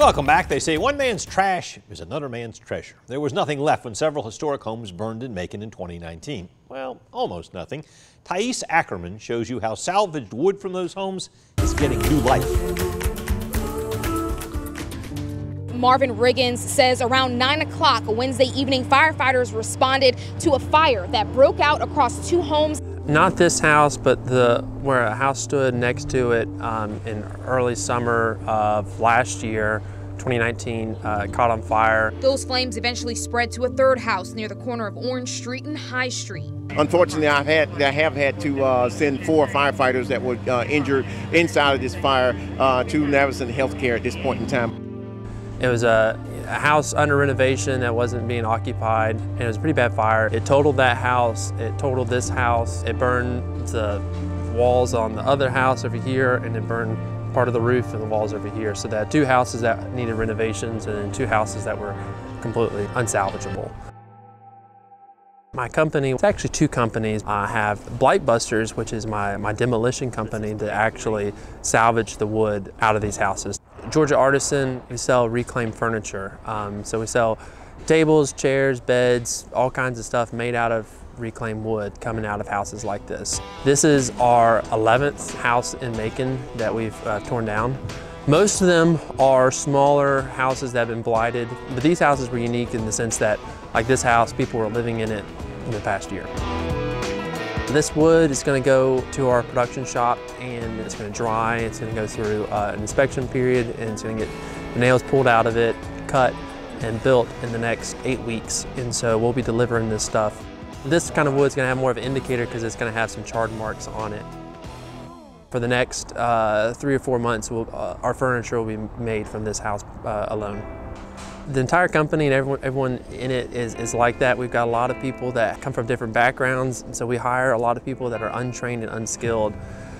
Welcome back. They say one man's trash is another man's treasure. There was nothing left when several historic homes burned in Macon in 2019. Well, almost nothing. Thais Ackerman shows you how salvaged wood from those homes is getting new life. Marvin Riggins says around 9 o'clock Wednesday evening, firefighters responded to a fire that broke out across two homes. Not this house, but the where a house stood next to it um, in early summer of last year, 2019, uh, caught on fire. Those flames eventually spread to a third house near the corner of Orange Street and High Street. Unfortunately, I've had I have had to uh, send four firefighters that were uh, injured inside of this fire uh, to Navicent Healthcare at this point in time. It was a, a, house under renovation that wasn't being occupied, and it was a pretty bad fire. It totaled that house, it totaled this house, it burned the walls on the other house over here, and it burned part of the roof and the walls over here. So that two houses that needed renovations and then two houses that were completely unsalvageable. My company, it's actually two companies. I have Blight Busters, which is my, my demolition company that actually salvage the wood out of these houses. Georgia Artisan, we sell reclaimed furniture. Um, so we sell tables, chairs, beds, all kinds of stuff made out of reclaimed wood coming out of houses like this. This is our 11th house in Macon that we've uh, torn down. Most of them are smaller houses that have been blighted, but these houses were unique in the sense that, like this house, people were living in it in the past year. This wood is going to go to our production shop and it's going to dry. It's going to go through uh, an inspection period and it's going to get the nails pulled out of it, cut, and built in the next eight weeks. And so we'll be delivering this stuff. This kind of wood is going to have more of an indicator because it's going to have some charred marks on it. For the next uh, three or four months, we'll, uh, our furniture will be made from this house uh, alone. The entire company and everyone, everyone in it is, is like that. We've got a lot of people that come from different backgrounds, so we hire a lot of people that are untrained and unskilled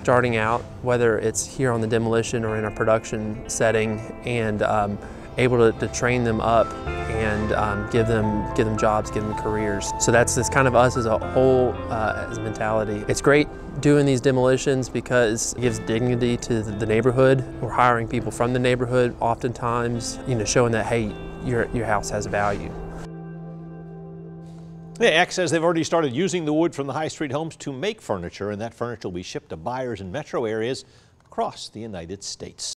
starting out, whether it's here on the demolition or in a production setting, and um, able to, to, train them up and um, give them give them jobs, give them careers. So that's this kind of us as a whole uh, as a mentality. It's great doing these demolitions because it gives dignity to the neighborhood. We're hiring people from the neighborhood oftentimes, you know, showing that hey, your, your house has value. Eck says they've already started using the wood from the high street homes to make furniture, and that furniture will be shipped to buyers in metro areas across the United States.